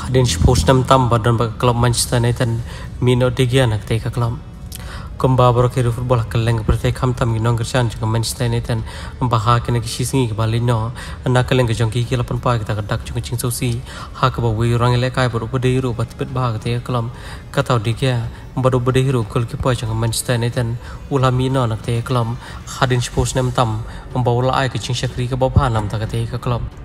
hadin post nam tam badan ba klub Manchester United mino digia nak te ka klub. Kumba bro ke football kaleng prate kham tam gi nong gerchan jong Manchester United ba ha ke ki sisngi ki bali no na kaleng ge jong ki ki lapan pa ki ta dak chung ching so si ha ka ba wi rang le kai bro bde ru bat pet ba te klub. Ka taw digia baru bade hero kul ki pa jang Manchester United ula mina nak te klub hadin sports nem tam bawa ai ke ching shakri bapa nam ta te ka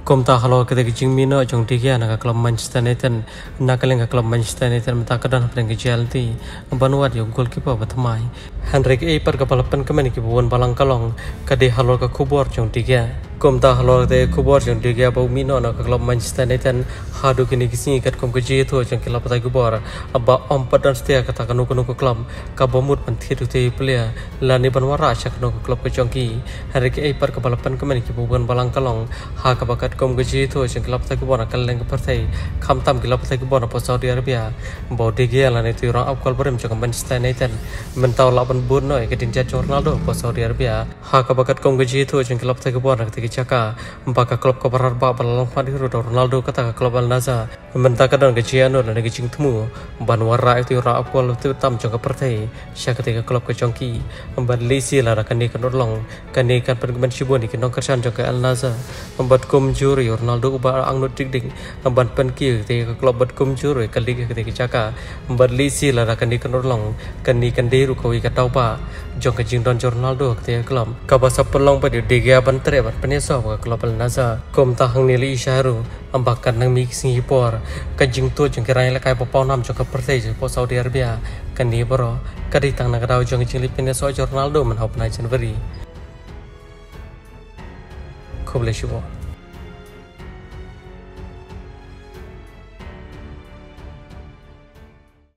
kom ta halo ke te ching mina jong te kya na klub Manchester United na kaleng klub Manchester United mata kadan hapeng ke jalti banuat yo gol pa batmai Henrik e par ka palapan kemen ki buan balang kalong. Kade halo ka te kya kom ta halor de kubor jong de gya bau mino na ka club manchester united. Hadu kini kisi kat kom ke jeto jong kila patai kubor. Aba om padan stia kata kanu kanu ko club ka bomut pan thiru te ban wara cha kanu ko club ke jong ki. Hari ke par ka balapan ka mani ki buban balang kalong ha ka bakat kom ke jeto jong kila patai leng ka kham tam kila patai kubor pa saudi arabia. Bau de gya tu rang ap kal jong manchester united. Mentau la ban bun noi ke din ja ronaldo pa saudi arabia. Ha ka bakat kom ke jeto jong kila patai kubor ka Chaka mpaka klub ko parar ba balang padi ro Ronaldo kata klub al Naza menta kadang ke Ciano dan ke cing temu ban warra itu ra apol tu tam jong ke partai sya ketika klub ke Chongki ban lisi la kan ni kan long kan ni kan pen ben shibo ni kan kersan jong ke al Naza bat kum Ronaldo ba ang no dik dik ban pen ki ketika klub bat kum juri kali ketika Chaka ban lisi la kan ni kan long kan ni kan deru ko wi ka tau pa jong ke jing don Ronaldo ketika klub ka ba sapelong pa di dia ban tre ban so ka global naza kom ta hang nili isharu ambakan nang mi singapore ka jing to jing kirai la kai po pau nam ka partai po saudi arabia kan ni bro ka di tang na ka jong jing lipin so ronaldo hop na january Kublai Shubo.